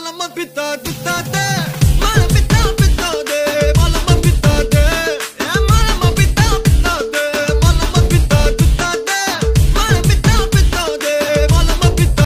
mama pita tita te